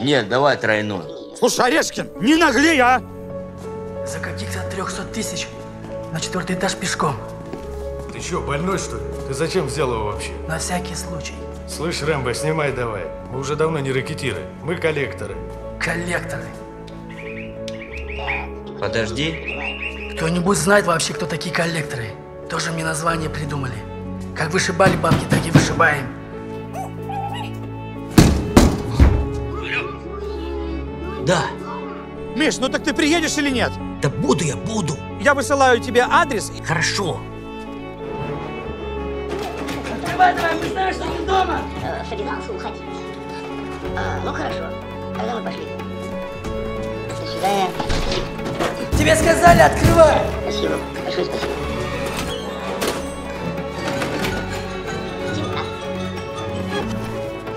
Нет, давай тройной. Слушай, Орешкин, не наглей, а! За каких-то 300 тысяч на четвертый этаж пешком. Ты что, больной что ли? Ты зачем взял его вообще? На всякий случай. Слышь, Рэмбо, снимай давай. Мы уже давно не ракетиры, мы коллекторы. Коллекторы. Подожди. Кто-нибудь знает вообще, кто такие коллекторы? Тоже мне название придумали. Как вышибали бабки, так и вышибаем. Да, Миш, ну так ты приедешь или нет? да буду я, буду. Я высылаю тебе адрес. Хорошо. Открывай давай, мы знаем, что ты дома. собирался уходить. А, ну хорошо, тогда мы пошли. До свидания. Тебе сказали, открывай. Спасибо.